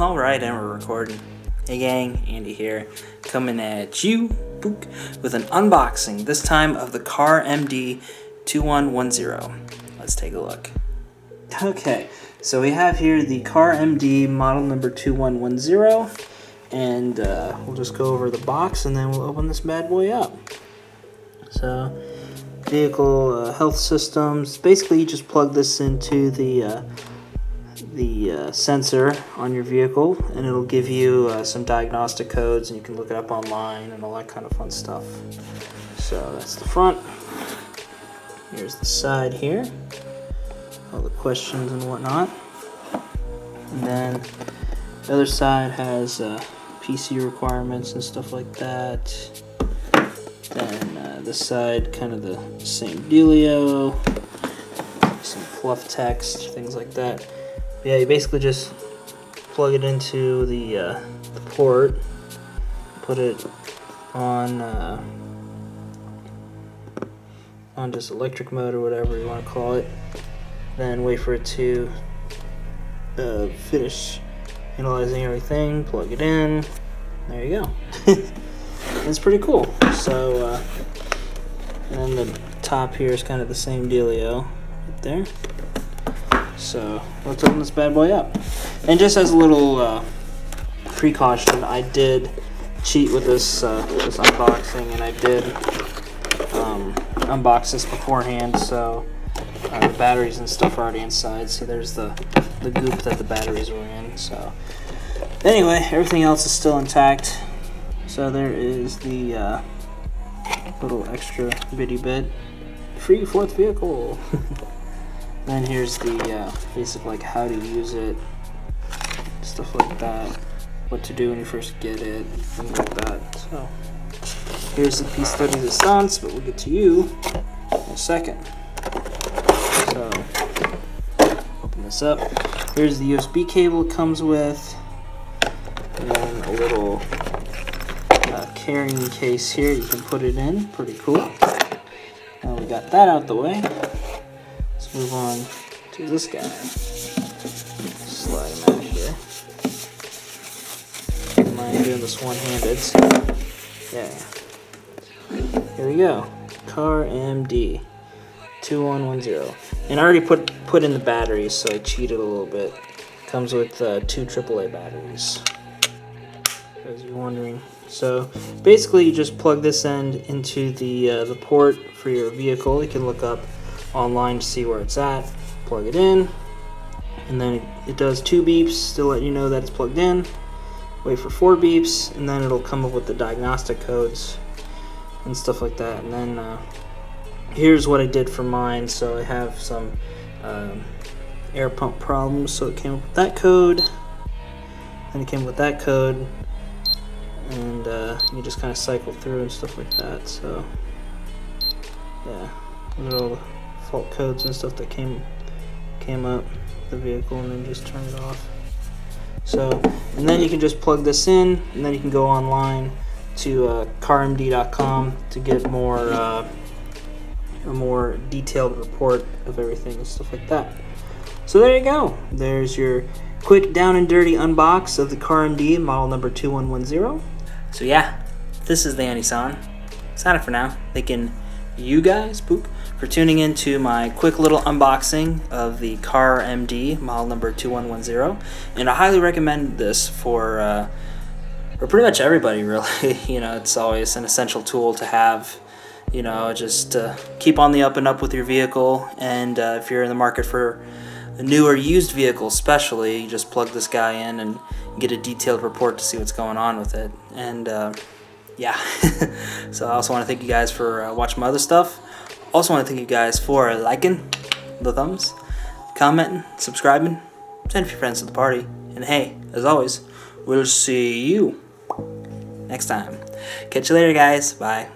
Alright, and we're recording. Hey gang, Andy here, coming at you with an unboxing, this time of the Car MD 2110. Let's take a look. Okay, so we have here the Car MD model number 2110, and uh, we'll just go over the box and then we'll open this bad boy up. So, vehicle uh, health systems, basically you just plug this into the uh, the uh, sensor on your vehicle and it'll give you uh, some diagnostic codes and you can look it up online and all that kind of fun stuff. So that's the front. Here's the side here. All the questions and whatnot. And then the other side has uh, PC requirements and stuff like that. Then uh, this side, kind of the same dealio. Some fluff text, things like that yeah, you basically just plug it into the, uh, the port, put it on uh, on just electric mode or whatever you want to call it, then wait for it to uh, finish analyzing everything, plug it in, there you go. it's pretty cool. So, uh, and then the top here is kind of the same dealio right there. So let's open this bad boy up. And just as a little uh, precaution, I did cheat with this uh, this unboxing, and I did um, unbox this beforehand, so uh, the batteries and stuff are already inside. See, there's the the goop that the batteries were in. So anyway, everything else is still intact. So there is the uh, little extra bitty bit. Free fourth vehicle. Then here's the uh, basic like how to use it, stuff like that, what to do when you first get it, things like that. So here's the piece de resistance, but we'll get to you in a second. So open this up. Here's the USB cable it comes with, and then a little uh, carrying case here you can put it in. Pretty cool. Now we got that out the way move on to this guy. Slide him out here. Don't mind doing this one-handed. So yeah. Here we go. Car MD 2110. And I already put put in the batteries, so I cheated a little bit. Comes with uh, two AAA batteries. As you're wondering. So basically, you just plug this end into the uh, the port for your vehicle. You can look up online to see where it's at, plug it in, and then it, does two beeps to let you know that it's plugged in. Wait for four beeps, and then it'll come up with the diagnostic codes and stuff like that. And then uh, here's what I did for mine. So I have some um, air pump problems, so it came up with that code. Then it came with that code, and uh, you just kind of cycle through and stuff like that. So yeah, little fault codes and stuff that came came up the vehicle and then just turn it off. So, and then you can just plug this in and then you can go online to uh, carmd.com to get more uh, a more detailed report of everything and stuff like that. So there you go. There's your quick down and dirty unbox of the CarMD model number 2110. So yeah, this is the Andy-san. Sign up for now. Thinking you guys, poop for tuning in to my quick little unboxing of the Car MD model number 2110. And I highly recommend this for, uh, for pretty much everybody, really. you know, it's always an essential tool to have. You know, just uh, keep on the up and up with your vehicle. And uh, if you're in the market for a new or used vehicle, especially, you just plug this guy in and get a detailed report to see what's going on with it. And uh, yeah, so I also want to thank you guys for uh, watching my other stuff. Also want to thank you guys for liking the thumbs, commenting, subscribing, send few friends to the party. And hey, as always, we'll see you next time. Catch you later, guys. Bye.